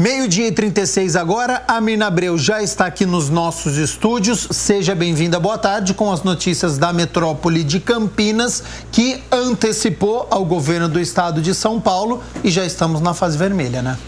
Meio-dia e 36 agora, a Mirna Abreu já está aqui nos nossos estúdios. Seja bem-vinda, boa tarde, com as notícias da metrópole de Campinas, que antecipou ao governo do estado de São Paulo e já estamos na fase vermelha, né?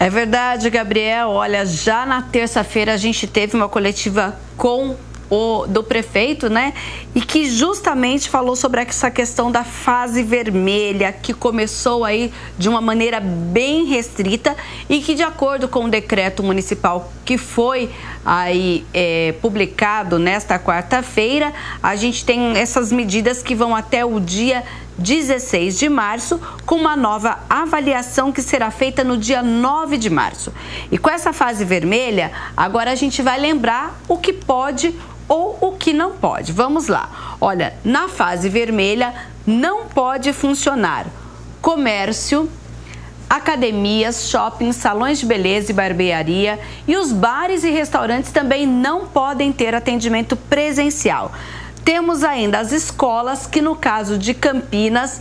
É verdade, Gabriel. Olha, já na terça-feira a gente teve uma coletiva com o, do prefeito, né? E que justamente falou sobre essa questão da fase vermelha, que começou aí de uma maneira bem restrita e que, de acordo com o decreto municipal que foi aí é, publicado nesta quarta-feira, a gente tem essas medidas que vão até o dia 16 de março, com uma nova avaliação que será feita no dia 9 de março. E com essa fase vermelha, agora a gente vai lembrar o que pode ou o que não pode. Vamos lá. Olha, na fase vermelha não pode funcionar comércio, academias, shoppings, salões de beleza e barbearia e os bares e restaurantes também não podem ter atendimento presencial. Temos ainda as escolas, que no caso de Campinas,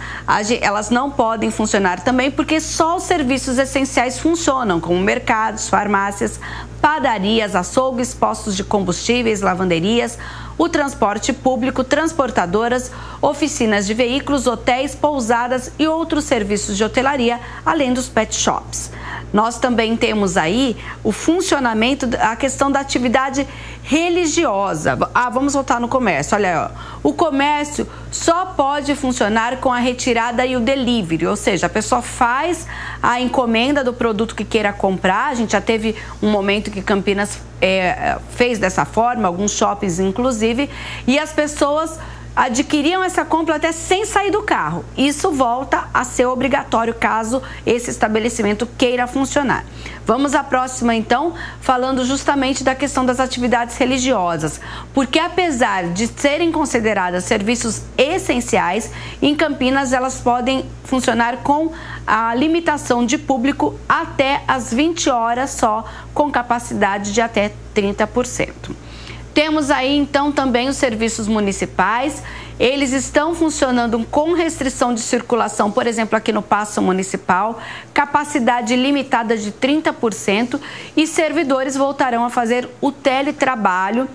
elas não podem funcionar também, porque só os serviços essenciais funcionam, como mercados, farmácias, padarias, açougues, postos de combustíveis, lavanderias, o transporte público, transportadoras, oficinas de veículos, hotéis, pousadas e outros serviços de hotelaria, além dos pet shops. Nós também temos aí o funcionamento, a questão da atividade religiosa. Ah, vamos voltar no comércio. Olha, ó, o comércio só pode funcionar com a retirada e o delivery, ou seja, a pessoa faz a encomenda do produto que queira comprar. A gente já teve um momento que Campinas é, fez dessa forma, alguns shoppings inclusive, e as pessoas adquiriam essa compra até sem sair do carro. Isso volta a ser obrigatório caso esse estabelecimento queira funcionar. Vamos à próxima então, falando justamente da questão das atividades religiosas, porque apesar de serem consideradas serviços essenciais, em Campinas elas podem funcionar com a limitação de público até as 20 horas só, com capacidade de até 30%. Temos aí então também os serviços municipais. Eles estão funcionando com restrição de circulação, por exemplo, aqui no Passo Municipal, capacidade limitada de 30% e servidores voltarão a fazer o teletrabalho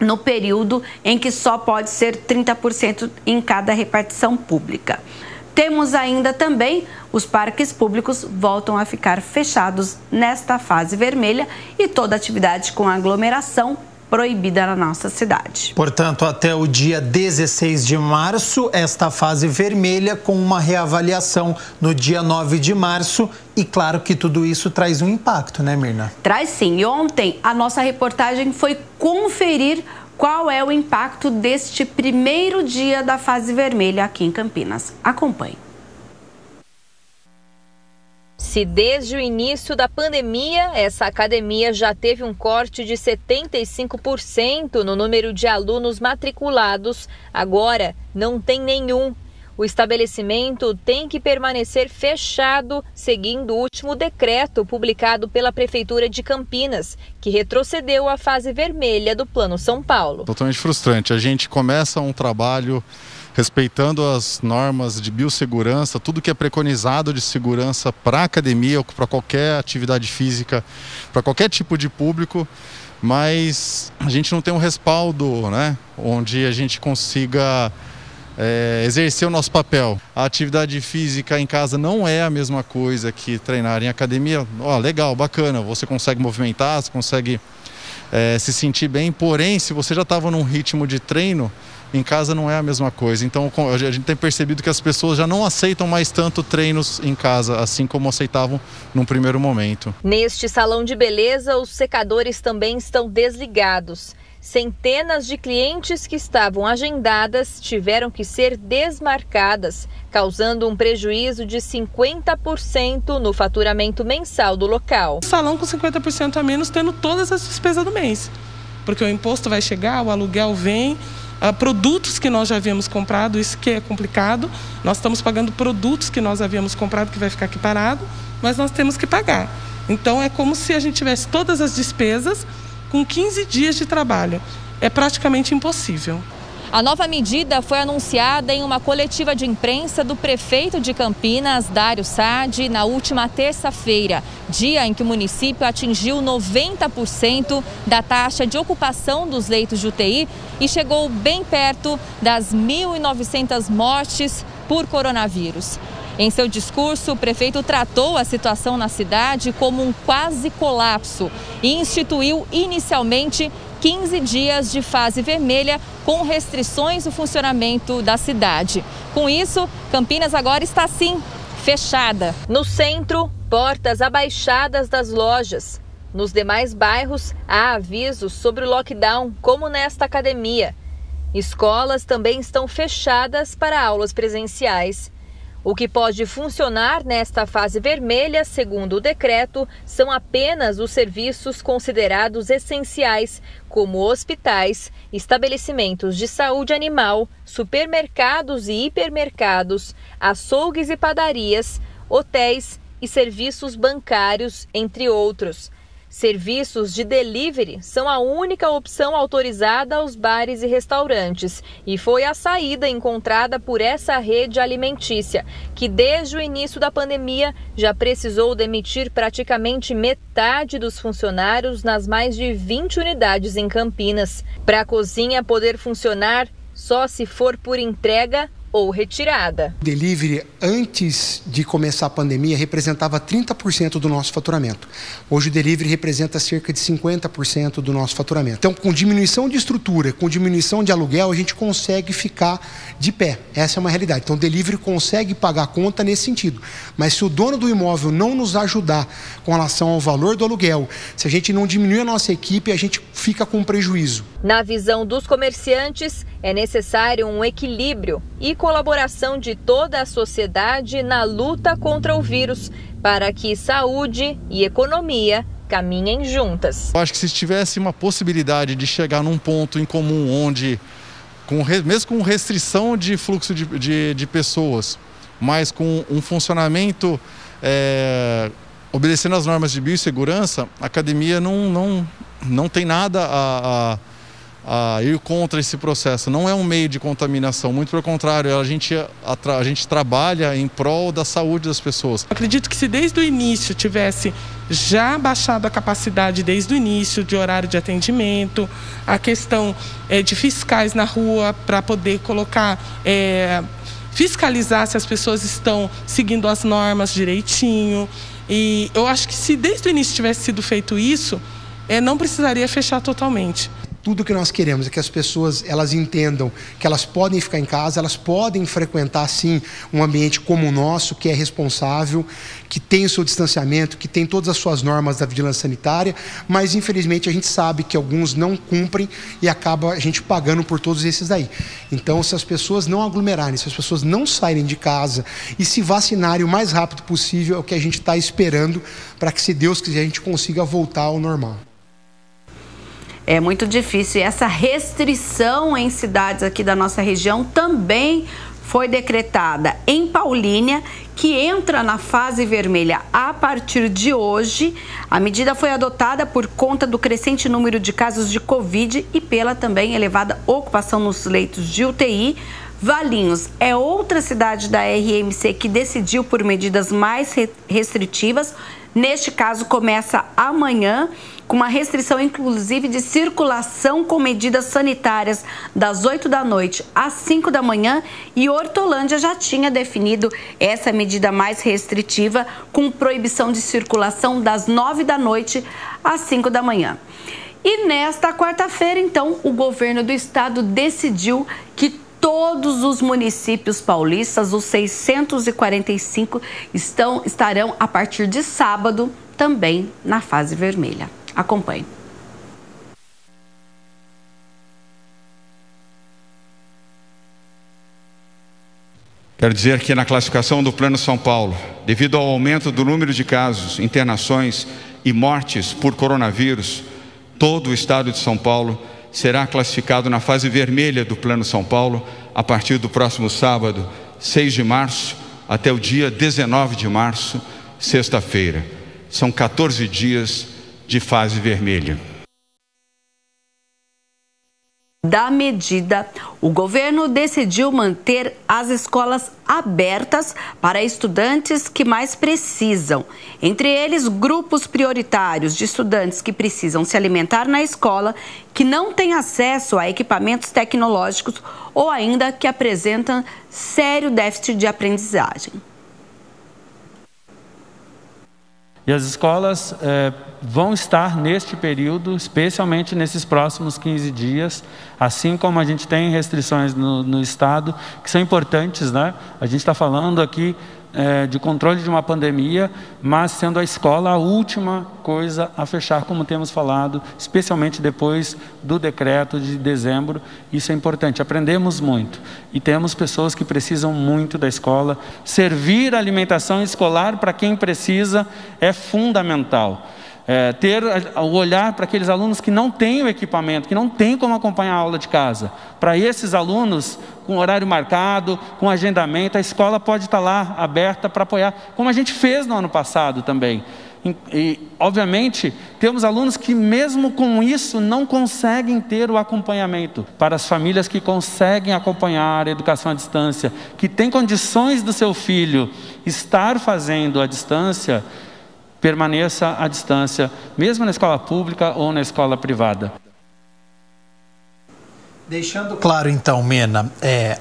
no período em que só pode ser 30% em cada repartição pública. Temos ainda também os parques públicos voltam a ficar fechados nesta fase vermelha e toda atividade com aglomeração proibida na nossa cidade. Portanto, até o dia 16 de março, esta fase vermelha com uma reavaliação no dia 9 de março. E claro que tudo isso traz um impacto, né, Mirna? Traz sim. E ontem a nossa reportagem foi conferir qual é o impacto deste primeiro dia da fase vermelha aqui em Campinas. Acompanhe. Se desde o início da pandemia essa academia já teve um corte de 75% no número de alunos matriculados, agora não tem nenhum. O estabelecimento tem que permanecer fechado, seguindo o último decreto publicado pela Prefeitura de Campinas, que retrocedeu à fase vermelha do Plano São Paulo. Totalmente frustrante. A gente começa um trabalho respeitando as normas de biossegurança, tudo que é preconizado de segurança para academia ou para qualquer atividade física, para qualquer tipo de público, mas a gente não tem um respaldo, né, onde a gente consiga é, exercer o nosso papel. A atividade física em casa não é a mesma coisa que treinar em academia. Ó, legal, bacana, você consegue movimentar, você consegue é, se sentir bem, porém, se você já estava num ritmo de treino, em casa não é a mesma coisa. Então a gente tem percebido que as pessoas já não aceitam mais tanto treinos em casa, assim como aceitavam num primeiro momento. Neste salão de beleza, os secadores também estão desligados. Centenas de clientes que estavam agendadas tiveram que ser desmarcadas, causando um prejuízo de 50% no faturamento mensal do local. Salão com 50% a menos, tendo todas as despesas do mês. Porque o imposto vai chegar, o aluguel vem, uh, produtos que nós já havíamos comprado, isso que é complicado. Nós estamos pagando produtos que nós havíamos comprado, que vai ficar aqui parado, mas nós temos que pagar. Então é como se a gente tivesse todas as despesas com 15 dias de trabalho. É praticamente impossível. A nova medida foi anunciada em uma coletiva de imprensa do prefeito de Campinas, Dário Sade, na última terça-feira, dia em que o município atingiu 90% da taxa de ocupação dos leitos de UTI e chegou bem perto das 1.900 mortes por coronavírus. Em seu discurso, o prefeito tratou a situação na cidade como um quase colapso e instituiu inicialmente 15 dias de fase vermelha com restrições no funcionamento da cidade. Com isso, Campinas agora está sim fechada. No centro, portas abaixadas das lojas. Nos demais bairros, há avisos sobre o lockdown, como nesta academia. Escolas também estão fechadas para aulas presenciais. O que pode funcionar nesta fase vermelha, segundo o decreto, são apenas os serviços considerados essenciais, como hospitais, estabelecimentos de saúde animal, supermercados e hipermercados, açougues e padarias, hotéis e serviços bancários, entre outros. Serviços de delivery são a única opção autorizada aos bares e restaurantes e foi a saída encontrada por essa rede alimentícia, que desde o início da pandemia já precisou demitir praticamente metade dos funcionários nas mais de 20 unidades em Campinas. Para a cozinha poder funcionar, só se for por entrega ou retirada. Delivery, antes de começar a pandemia, representava 30% do nosso faturamento. Hoje o delivery representa cerca de 50% do nosso faturamento. Então, com diminuição de estrutura, com diminuição de aluguel, a gente consegue ficar de pé. Essa é uma realidade. Então, o delivery consegue pagar a conta nesse sentido. Mas se o dono do imóvel não nos ajudar com relação ao valor do aluguel, se a gente não diminuir a nossa equipe, a gente fica com prejuízo. Na visão dos comerciantes, é necessário um equilíbrio e colaboração de toda a sociedade na luta contra o vírus para que saúde e economia caminhem juntas. Eu acho que se tivesse uma possibilidade de chegar num ponto em comum onde, com, mesmo com restrição de fluxo de, de, de pessoas, mas com um funcionamento é, obedecendo às normas de biossegurança, a academia não, não, não tem nada a, a a ir contra esse processo. Não é um meio de contaminação, muito pelo contrário, a gente, a, a gente trabalha em prol da saúde das pessoas. Acredito que se desde o início tivesse já baixado a capacidade desde o início de horário de atendimento, a questão é, de fiscais na rua para poder colocar. É, fiscalizar se as pessoas estão seguindo as normas direitinho. E eu acho que se desde o início tivesse sido feito isso, é, não precisaria fechar totalmente tudo que nós queremos é que as pessoas elas entendam que elas podem ficar em casa, elas podem frequentar sim um ambiente como o nosso, que é responsável, que tem o seu distanciamento, que tem todas as suas normas da vigilância sanitária, mas infelizmente a gente sabe que alguns não cumprem e acaba a gente pagando por todos esses aí. Então, se as pessoas não aglomerarem, se as pessoas não saírem de casa e se vacinarem o mais rápido possível, é o que a gente está esperando para que, se Deus quiser, a gente consiga voltar ao normal. É muito difícil. E essa restrição em cidades aqui da nossa região também foi decretada em Paulínia, que entra na fase vermelha a partir de hoje. A medida foi adotada por conta do crescente número de casos de Covid e pela também elevada ocupação nos leitos de UTI. Valinhos é outra cidade da RMC que decidiu por medidas mais restritivas. Neste caso, começa amanhã com uma restrição inclusive de circulação com medidas sanitárias das 8 da noite às 5 da manhã e Hortolândia já tinha definido essa medida mais restritiva com proibição de circulação das 9 da noite às 5 da manhã. E nesta quarta-feira, então, o governo do estado decidiu que todos os municípios paulistas, os 645, estão, estarão a partir de sábado também na fase vermelha. Acompanhe. Quero dizer que na classificação do Plano São Paulo, devido ao aumento do número de casos, internações e mortes por coronavírus, todo o estado de São Paulo será classificado na fase vermelha do Plano São Paulo a partir do próximo sábado, 6 de março, até o dia 19 de março, sexta-feira. São 14 dias de fase vermelha. da medida, o governo decidiu manter as escolas abertas para estudantes que mais precisam, entre eles grupos prioritários de estudantes que precisam se alimentar na escola, que não têm acesso a equipamentos tecnológicos ou ainda que apresentam sério déficit de aprendizagem. E as escolas é, vão estar neste período, especialmente nesses próximos 15 dias, assim como a gente tem restrições no, no Estado, que são importantes, né? A gente está falando aqui é, de controle de uma pandemia, mas sendo a escola a última coisa a fechar, como temos falado, especialmente depois do decreto de dezembro. Isso é importante. Aprendemos muito e temos pessoas que precisam muito da escola. Servir a alimentação escolar para quem precisa é fundamental. É, ter o olhar para aqueles alunos que não têm o equipamento, que não têm como acompanhar a aula de casa. Para esses alunos, com horário marcado, com agendamento, a escola pode estar lá aberta para apoiar, como a gente fez no ano passado também. E, e, obviamente, temos alunos que, mesmo com isso, não conseguem ter o acompanhamento. Para as famílias que conseguem acompanhar a educação à distância, que têm condições do seu filho estar fazendo à distância, permaneça à distância, mesmo na escola pública ou na escola privada. Deixando claro, então, Mena, é,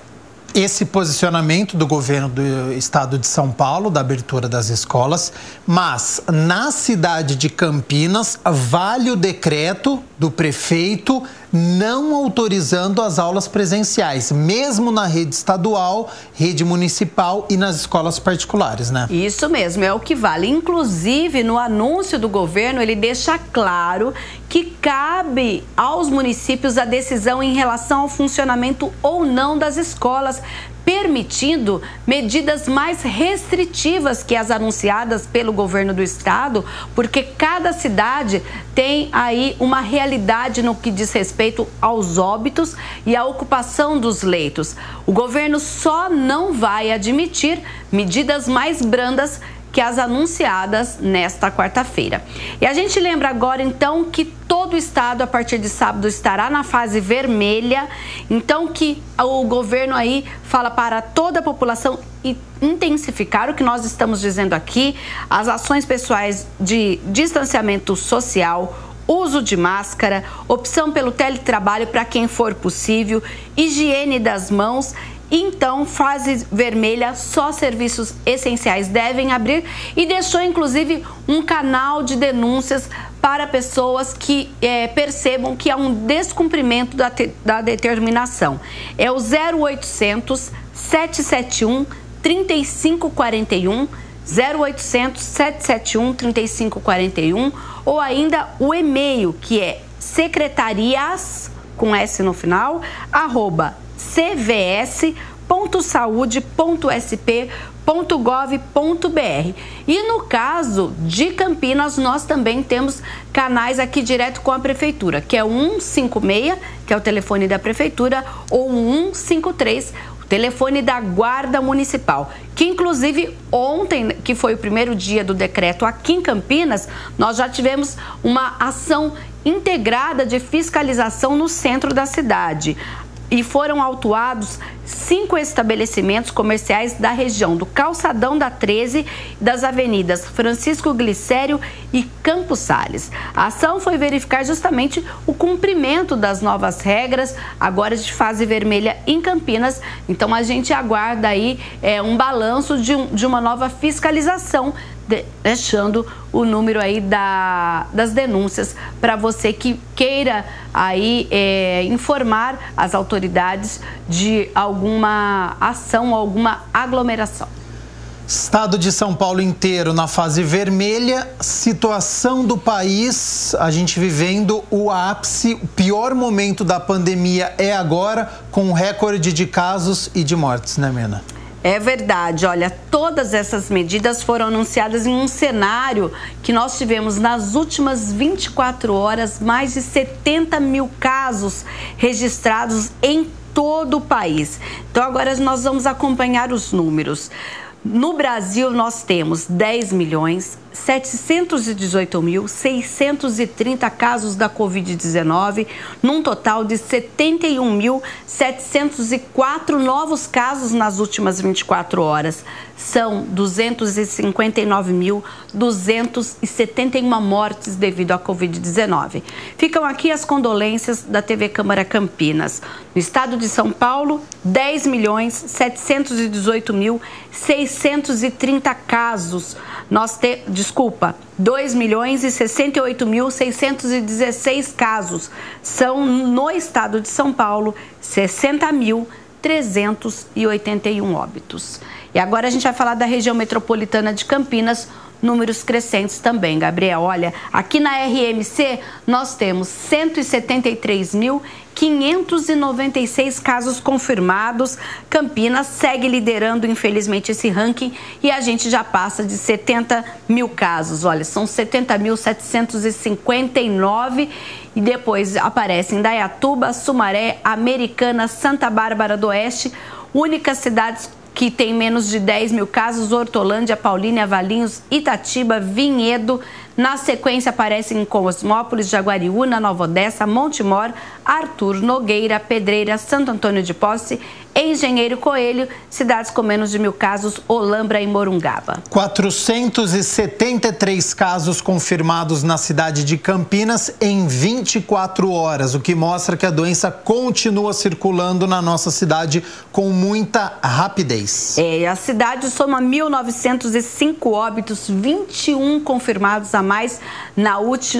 esse posicionamento do governo do estado de São Paulo, da abertura das escolas, mas na cidade de Campinas vale o decreto do prefeito não autorizando as aulas presenciais, mesmo na rede estadual, rede municipal e nas escolas particulares, né? Isso mesmo, é o que vale. Inclusive, no anúncio do governo, ele deixa claro que cabe aos municípios a decisão em relação ao funcionamento ou não das escolas, permitindo medidas mais restritivas que as anunciadas pelo governo do estado, porque cada cidade tem aí uma realidade no que diz respeito aos óbitos e à ocupação dos leitos. O governo só não vai admitir medidas mais brandas que as anunciadas nesta quarta-feira. E a gente lembra agora então que todo o estado a partir de sábado estará na fase vermelha, então que o governo aí fala para toda a população intensificar o que nós estamos dizendo aqui, as ações pessoais de distanciamento social, uso de máscara, opção pelo teletrabalho para quem for possível, higiene das mãos então, fase vermelha, só serviços essenciais devem abrir e deixou inclusive um canal de denúncias para pessoas que é, percebam que há um descumprimento da, te, da determinação. É o 0800 771 3541 0800 771 3541 ou ainda o e-mail que é secretarias com S no final arroba cvs.saude.sp.gov.br. E no caso de Campinas, nós também temos canais aqui direto com a prefeitura, que é o 156, que é o telefone da prefeitura, ou o 153, o telefone da Guarda Municipal, que inclusive ontem, que foi o primeiro dia do decreto aqui em Campinas, nós já tivemos uma ação integrada de fiscalização no centro da cidade e foram autuados cinco estabelecimentos comerciais da região do Calçadão da 13 das avenidas Francisco Glicério e Campos Sales. A ação foi verificar justamente o cumprimento das novas regras, agora de fase vermelha em Campinas. Então a gente aguarda aí é, um balanço de, um, de uma nova fiscalização deixando o número aí da, das denúncias para você que queira aí é, informar as autoridades de alguma ação, alguma aglomeração. Estado de São Paulo inteiro na fase vermelha, situação do país, a gente vivendo o ápice, o pior momento da pandemia é agora, com recorde de casos e de mortes, né, Mena? É verdade, olha, todas essas medidas foram anunciadas em um cenário que nós tivemos nas últimas 24 horas mais de 70 mil casos registrados em todo o país. Então agora nós vamos acompanhar os números. No Brasil nós temos 10 milhões 718.630 casos da Covid-19, num total de 71.704 novos casos nas últimas 24 horas. São 259.271 mortes devido à Covid-19. Ficam aqui as condolências da TV Câmara Campinas. No estado de São Paulo, 10 milhões 718 mil 630 casos. Nós te, desculpa, 2 milhões e 68 mil 616 casos. São no estado de São Paulo 60 mil 381 óbitos. E agora a gente vai falar da região metropolitana de Campinas, números crescentes também, Gabriel. Olha, aqui na RMC nós temos 173.596 casos confirmados. Campinas segue liderando, infelizmente, esse ranking e a gente já passa de 70 mil casos. Olha, são 70.759 e depois aparecem Dayatuba, Sumaré, Americana, Santa Bárbara do Oeste, únicas cidades que tem menos de 10 mil casos, Hortolândia, Paulínia, Valinhos, Itatiba, Vinhedo. Na sequência aparecem Cosmópolis, Jaguariúna, Nova Odessa, Montemor, Arthur, Nogueira, Pedreira, Santo Antônio de Posse, Engenheiro Coelho, cidades com menos de mil casos, Olambra e Morungaba. 473 casos confirmados na cidade de Campinas em 24 horas, o que mostra que a doença continua circulando na nossa cidade com muita rapidez. É, a cidade soma 1.905 óbitos, 21 confirmados a mais na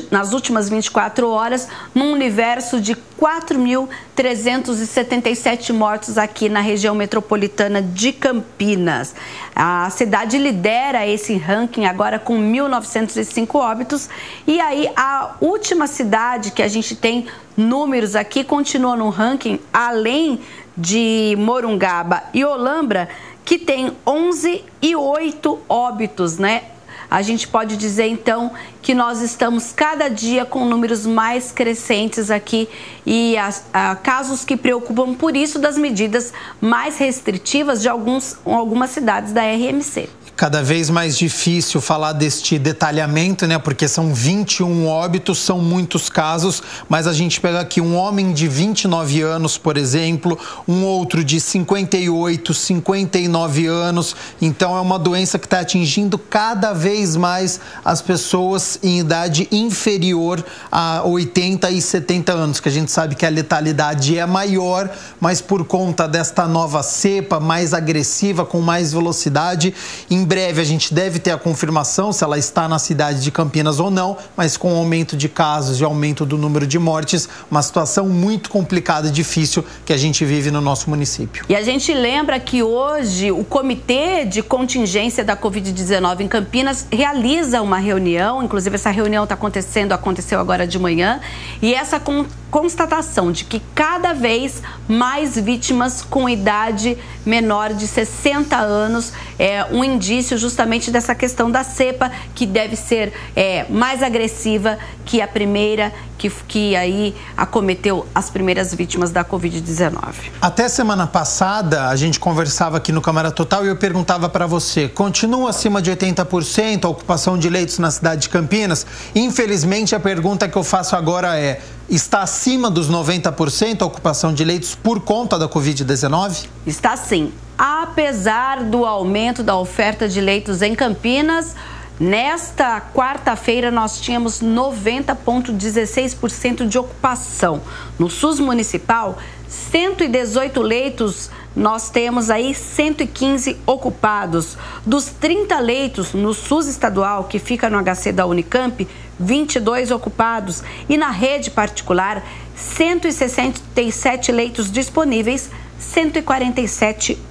nas últimas 24 horas, num universo de 4.377 mortos aqui na região metropolitana de Campinas. A cidade lidera esse ranking agora com 1.905 óbitos. E aí, a última cidade que a gente tem números aqui continua no ranking, além de Morungaba e Olambra, que tem 11 e 8 óbitos, né? A gente pode dizer então que nós estamos cada dia com números mais crescentes aqui e as, casos que preocupam por isso das medidas mais restritivas de alguns, algumas cidades da RMC cada vez mais difícil falar deste detalhamento, né? Porque são 21 óbitos, são muitos casos, mas a gente pega aqui um homem de 29 anos, por exemplo, um outro de 58, 59 anos. Então é uma doença que está atingindo cada vez mais as pessoas em idade inferior a 80 e 70 anos, que a gente sabe que a letalidade é maior, mas por conta desta nova cepa mais agressiva, com mais velocidade, em breve a gente deve ter a confirmação se ela está na cidade de Campinas ou não, mas com o aumento de casos e aumento do número de mortes, uma situação muito complicada e difícil que a gente vive no nosso município. E a gente lembra que hoje o Comitê de Contingência da Covid-19 em Campinas realiza uma reunião, inclusive essa reunião está acontecendo, aconteceu agora de manhã, e essa constatação de que cada vez mais vítimas com idade menor de 60 anos é um indício justamente dessa questão da cepa que deve ser é, mais agressiva que a primeira que, que aí acometeu as primeiras vítimas da Covid-19. Até semana passada a gente conversava aqui no Câmara Total e eu perguntava para você, continua acima de 80% a ocupação de leitos na cidade de Campinas? Infelizmente a pergunta que eu faço agora é está acima dos 90% a ocupação de leitos por conta da Covid-19? Está sim. Apesar do aumento da oferta de leitos em Campinas, Nesta quarta-feira, nós tínhamos 90,16% de ocupação. No SUS municipal, 118 leitos, nós temos aí 115 ocupados. Dos 30 leitos no SUS estadual, que fica no HC da Unicamp, 22 ocupados. E na rede particular, 167 leitos disponíveis, 147 ocupados.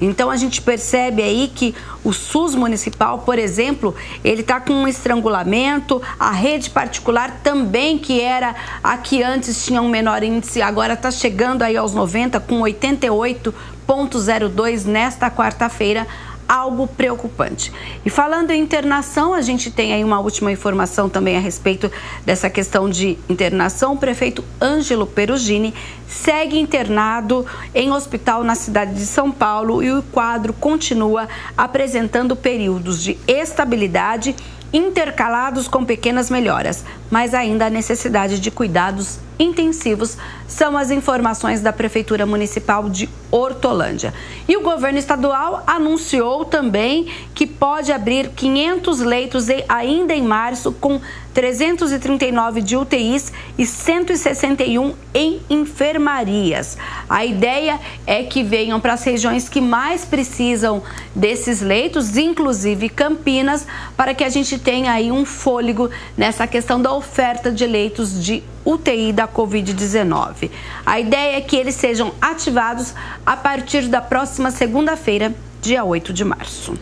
Então a gente percebe aí que o SUS municipal, por exemplo, ele está com um estrangulamento, a rede particular também, que era a que antes tinha um menor índice, agora está chegando aí aos 90 com 88,02 nesta quarta-feira algo preocupante. E falando em internação, a gente tem aí uma última informação também a respeito dessa questão de internação. O prefeito Ângelo Perugini segue internado em hospital na cidade de São Paulo e o quadro continua apresentando períodos de estabilidade intercalados com pequenas melhoras, mas ainda a necessidade de cuidados intensivos são as informações da Prefeitura Municipal de Hortolândia. E o governo estadual anunciou também que pode abrir 500 leitos ainda em março, com 339 de UTIs e 161 em enfermarias. A ideia é que venham para as regiões que mais precisam desses leitos, inclusive Campinas, para que a gente tenha aí um fôlego nessa questão da oferta de leitos de UTI da Covid-19. A ideia é que eles sejam ativados a partir da próxima segunda-feira, dia 8 de março.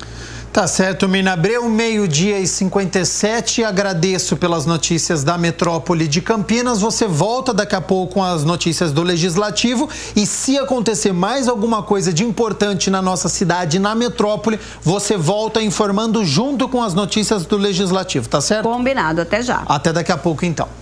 Tá certo, Minabreu, meio-dia e 57. Agradeço pelas notícias da metrópole de Campinas. Você volta daqui a pouco com as notícias do Legislativo. E se acontecer mais alguma coisa de importante na nossa cidade, na metrópole, você volta informando junto com as notícias do Legislativo, tá certo? Combinado, até já. Até daqui a pouco, então.